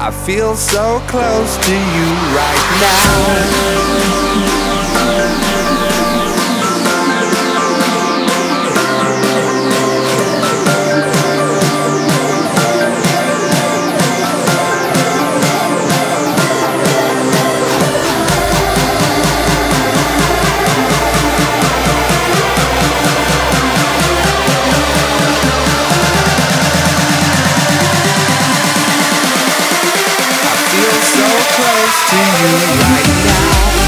I feel so close to you right now. You right now.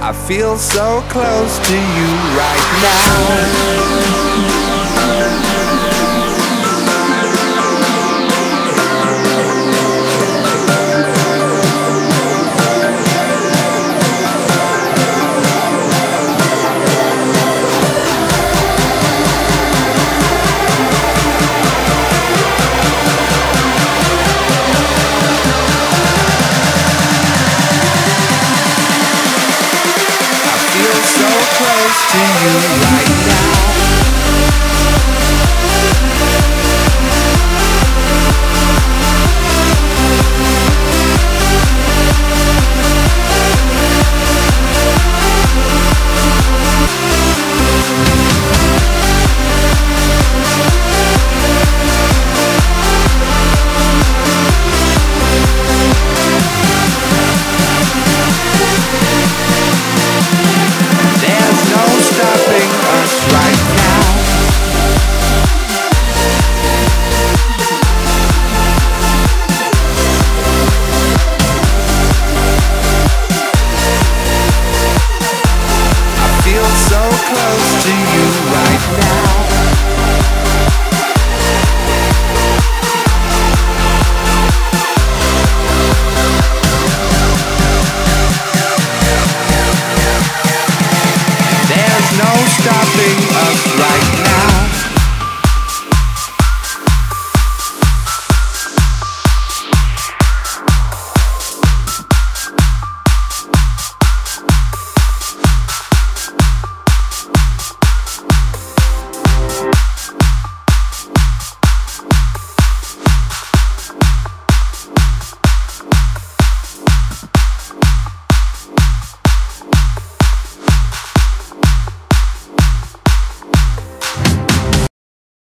I feel so close to you right now. I